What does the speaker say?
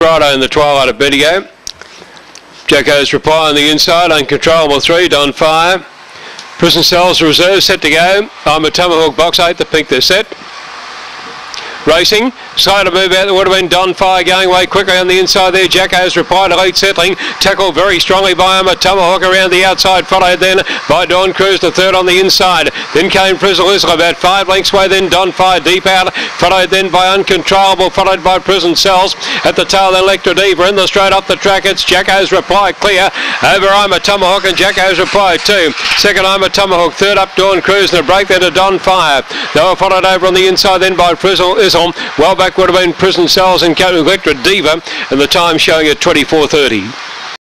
Righto in the twilight of Bendigo. Jacko's reply on the inside, uncontrollable three, Don Fire. Prison Cells reserve set to go. I'm a Tomahawk box eight, the pink they're set. Racing, slow to move out. There would have been Don Fire going away quickly on the inside there. Jacko's reply to late settling. Tackled very strongly by him. A Tomahawk around the outside, followed then by Dawn Cruz, the third on the inside. Then came Prison Lizzle about five lengths away. Then Don Fire deep out, followed then by Uncontrollable, followed by Prison Cells. At the tail, then Electra Diva in the straight up the track. It's Jacko's reply clear. Over I'm a Tomahawk and Jacko's reply two. Second I'm a Tomahawk. Third up Dawn Cruz and a break then to Don Fire. They were followed over on the inside then by Lizzle. Well back would have been Prison Cells and Electra Diva and the time showing at 24.30.